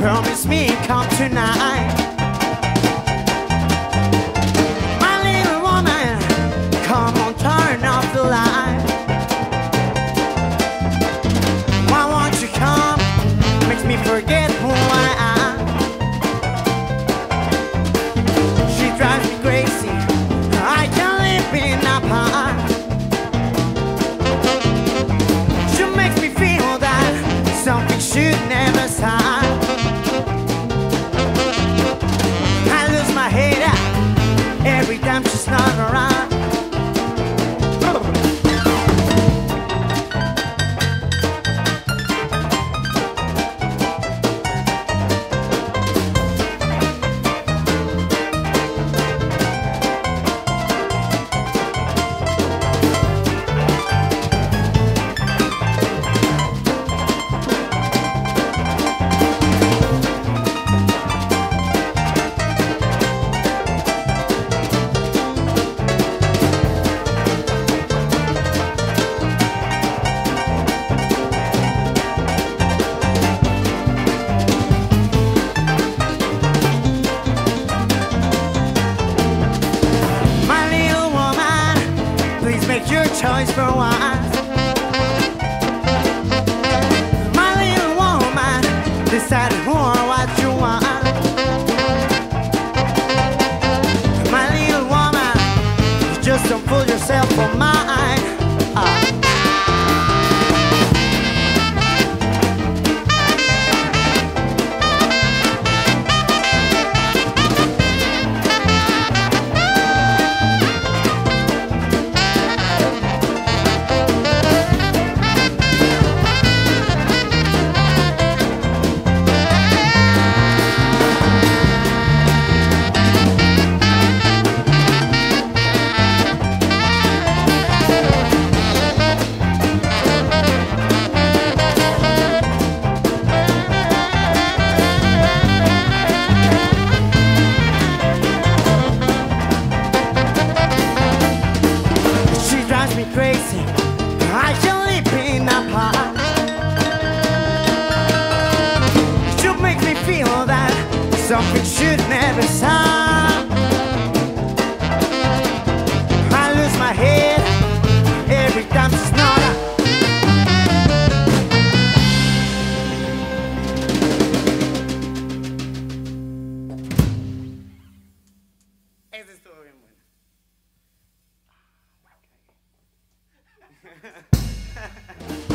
Promise me, come tonight. not around. said, who or what you want? esa estuvo bien buena. Ah,